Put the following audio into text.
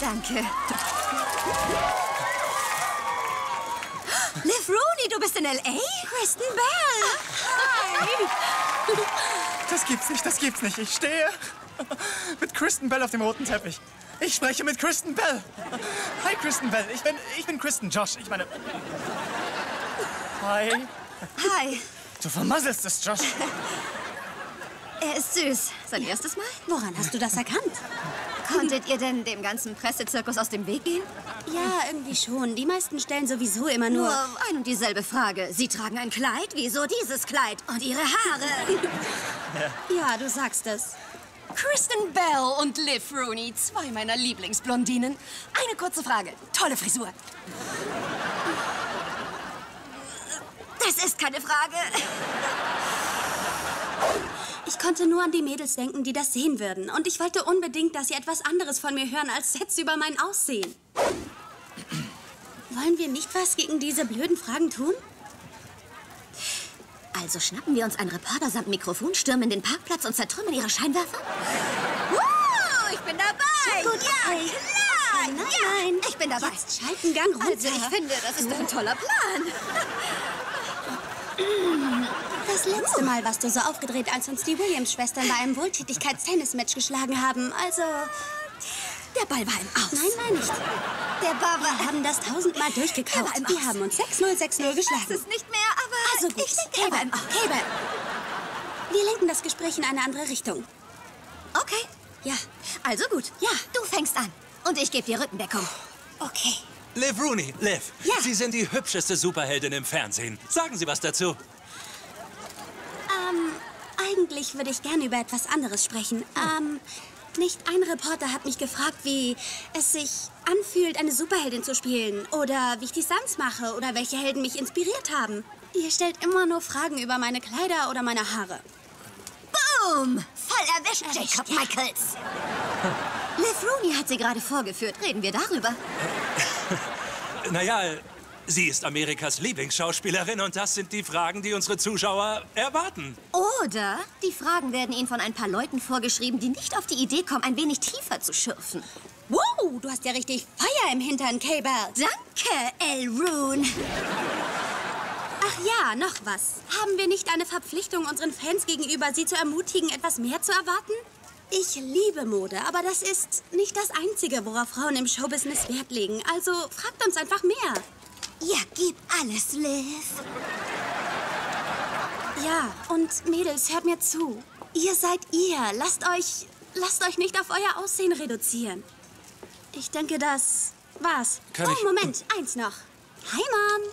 Danke. Liv Rooney, du bist in L.A.? Kristen Bell. Hi. Das gibt's nicht, das gibt's nicht. Ich stehe mit Kristen Bell auf dem roten Teppich. Ich spreche mit Kristen Bell. Hi, Kristen Bell. Ich bin, ich bin Kristen Josh. Ich meine... Hi. Hi. Du vermasselst es, Josh. Er ist süß. Sein erstes Mal? Woran hast du das erkannt? Konntet ihr denn dem ganzen Pressezirkus aus dem Weg gehen? Ja, irgendwie schon. Die meisten stellen sowieso immer nur... Nur ein und dieselbe Frage. Sie tragen ein Kleid? Wieso dieses Kleid? Und ihre Haare? Ja, du sagst es. Kristen Bell und Liv Rooney, zwei meiner Lieblingsblondinen. Eine kurze Frage. Tolle Frisur. Das ist keine Frage. Ich konnte nur an die Mädels denken, die das sehen würden. Und ich wollte unbedingt, dass sie etwas anderes von mir hören als Sätze über mein Aussehen. Wollen wir nicht was gegen diese blöden Fragen tun? Also schnappen wir uns einen Reporter samt Mikrofon, stürmen den Parkplatz und zertrümmern ihre Scheinwerfer? Uh, ich bin dabei! Gut, ja, okay. klar! Nein, ja, nein. Ich bin dabei. Jetzt schalten Gang runter. Also, ich finde, das ist ein toller Plan. Das letzte Mal warst du so aufgedreht, als uns die Williams-Schwestern bei einem Wohltätigkeits-Tennis-Match geschlagen haben. Also, Der Ball war im Aus. nein, nein, nicht. Der Ball war Wir haben das tausendmal im Wir Aus. haben uns 6-0, 6-0 Das geschlagen. ist nicht mehr, aber Also gut, ich denke, er war im Cable, Aus. Cable. Wir lenken das Gespräch in eine andere Richtung. Okay, Ja, also gut. Ja. Du fängst an. Und ich gebe dir Rückendeckung. okay. Liv Rooney, Liv. Ja. Sie sind die hübscheste Superheldin im Fernsehen. Sagen Sie was dazu. Eigentlich würde ich gerne über etwas anderes sprechen. Ähm, nicht ein Reporter hat mich gefragt, wie es sich anfühlt, eine Superheldin zu spielen. Oder wie ich die Stunts mache. Oder welche Helden mich inspiriert haben. Ihr stellt immer nur Fragen über meine Kleider oder meine Haare. Boom! Voll erwischt, Erwischt, Jacob ja. Michaels. Liv Rooney hat sie gerade vorgeführt. Reden wir darüber. Naja, sie ist Amerikas Lieblingsschauspielerin und das sind die Fragen, die unsere Zuschauer erwarten. Oder die Fragen werden Ihnen von ein paar Leuten vorgeschrieben, die nicht auf die Idee kommen, ein wenig tiefer zu schürfen. Wow, du hast ja richtig Feuer im Hintern, Cable. Danke, El Roon. Ach ja, noch was. Haben wir nicht eine Verpflichtung unseren Fans gegenüber, sie zu ermutigen, etwas mehr zu erwarten? Ich liebe Mode, aber das ist nicht das Einzige, worauf Frauen im Showbusiness Wert legen. Also fragt uns einfach mehr. Ja, gib alles, Liv. Ja, und Mädels, hört mir zu. Ihr seid ihr. Lasst euch, lasst euch nicht auf euer Aussehen reduzieren. Ich denke, das war's. Kann oh, Moment, eins noch. Hi, Mom.